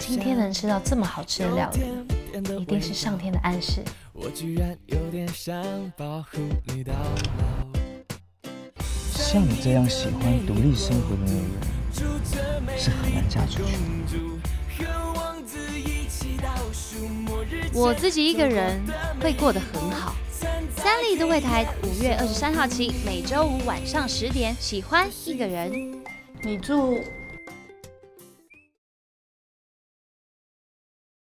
今天能吃到这么好吃的料理，一定是上天的暗示。我居然有点想保护你到老。像你这样喜欢独立生活的女人，是很难嫁出去。我自己一个人会过得很好。三立都会台，五月二十三号起，每周五晚上十点，喜欢一个人。你住